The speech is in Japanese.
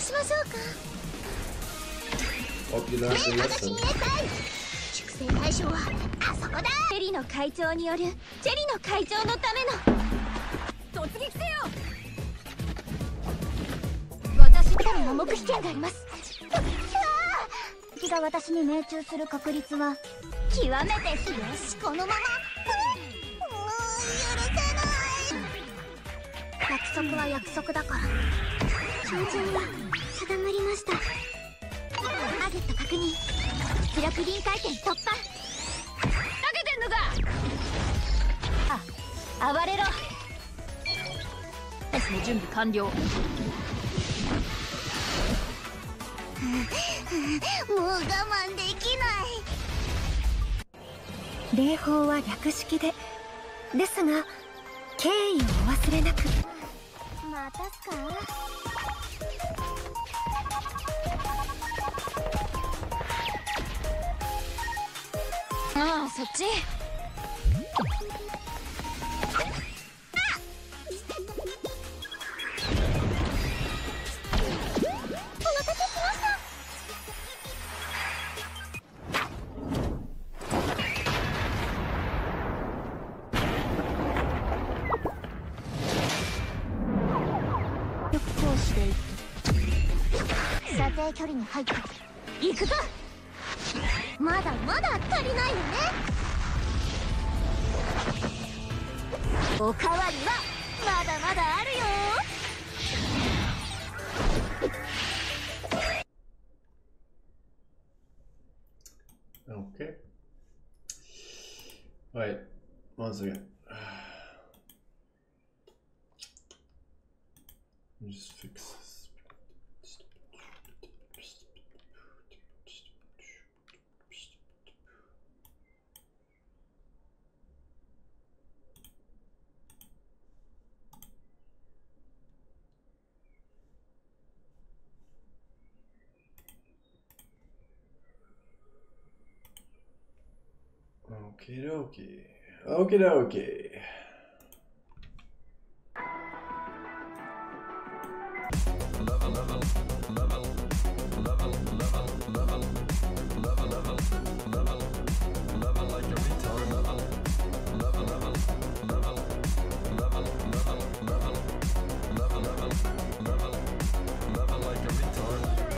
にしましょうか？い粛清対象はあそこだ。チェリの会長によるチェリの会長のための。突撃せよ。私からの黙秘権があります。敵が私に命中する確率は。極めてよしこのまま。もう許せない。約束は約束だから標準は定まりました。ターゲット確認。出力臨界点突破。投げてんのか！あ暴れろ。テスの準備完了。もう我慢できない。礼法は略式で。ですが敬意をお忘れなくまたすか？ああそっち？力行使で撮影距離に入った行くぞ。まだまだ足りないよね。おかわりはまだまだあるよ。Okay. Alright, once again. Me just fix this. Okie dokie. Okie dokie.